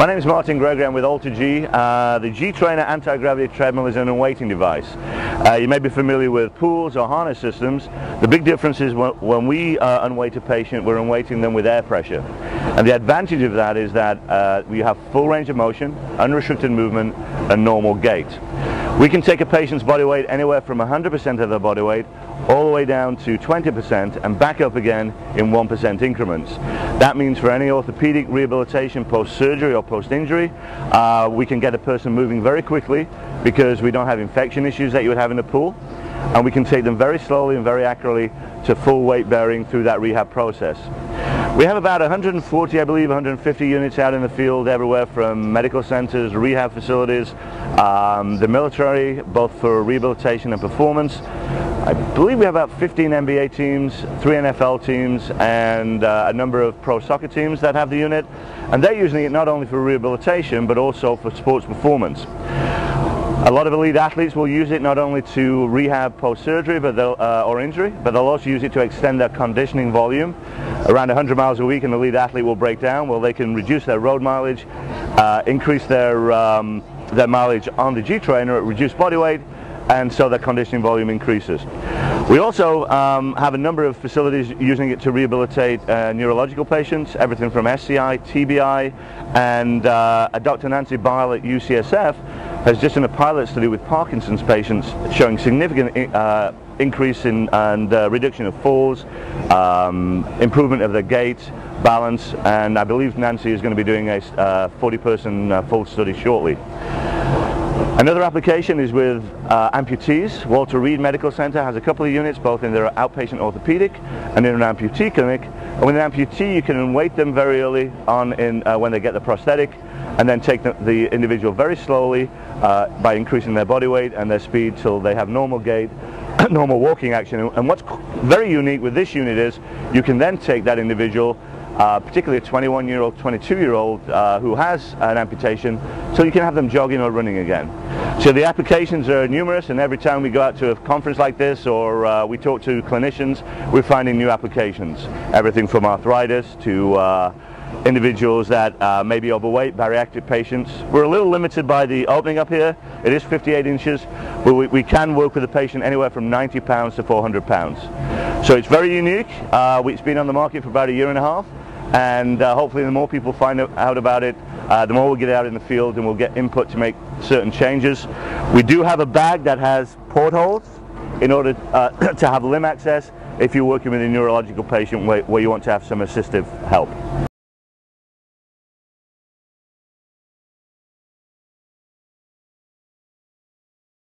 My name is Martin Gregory. I'm with AlterG. Uh, the G-Trainer anti-gravity treadmill is an unweighting device. Uh, you may be familiar with pools or harness systems. The big difference is when, when we uh, unweight a patient, we're unweighting them with air pressure. And the advantage of that is that uh, we have full range of motion, unrestricted movement, and normal gait. We can take a patient's body weight anywhere from 100% of their body weight all the way down to 20% and back up again in 1% increments. That means for any orthopedic rehabilitation post-surgery or post-injury, uh, we can get a person moving very quickly because we don't have infection issues that you would have in a pool and we can take them very slowly and very accurately to full weight bearing through that rehab process. We have about 140, I believe, 150 units out in the field everywhere from medical centers, rehab facilities, um, the military, both for rehabilitation and performance. I believe we have about 15 NBA teams, three NFL teams, and uh, a number of pro soccer teams that have the unit. And they're using it not only for rehabilitation, but also for sports performance. A lot of elite athletes will use it not only to rehab post-surgery uh, or injury, but they'll also use it to extend their conditioning volume. Around 100 miles a week an elite athlete will break down. Well, they can reduce their road mileage, uh, increase their, um, their mileage on the G-Trainer at reduced body weight, and so their conditioning volume increases. We also um, have a number of facilities using it to rehabilitate uh, neurological patients, everything from SCI, TBI, and uh, Dr. Nancy Byl at UCSF has just done a pilot study with Parkinson's patients showing significant uh, increase in and uh, reduction of falls, um, improvement of their gait, balance, and I believe Nancy is going to be doing a 40-person uh, uh, full study shortly. Another application is with uh, amputees. Walter Reed Medical Center has a couple of units both in their outpatient orthopedic and in an amputee clinic. And with an amputee you can weight them very early on in, uh, when they get the prosthetic and then take the, the individual very slowly uh, by increasing their body weight and their speed till they have normal gait, normal walking action. And what's very unique with this unit is you can then take that individual uh, particularly a 21 year old, 22 year old uh, who has an amputation, so you can have them jogging or running again. So the applications are numerous and every time we go out to a conference like this or uh, we talk to clinicians, we're finding new applications. Everything from arthritis to uh, individuals that uh, may be overweight, bariatric patients. We're a little limited by the opening up here. It is 58 inches, but we, we can work with a patient anywhere from 90 pounds to 400 pounds. So it's very unique. Uh, it's been on the market for about a year and a half, and uh, hopefully the more people find out about it, uh, the more we'll get out in the field and we'll get input to make certain changes. We do have a bag that has portholes in order uh, to have limb access if you're working with a neurological patient where, where you want to have some assistive help.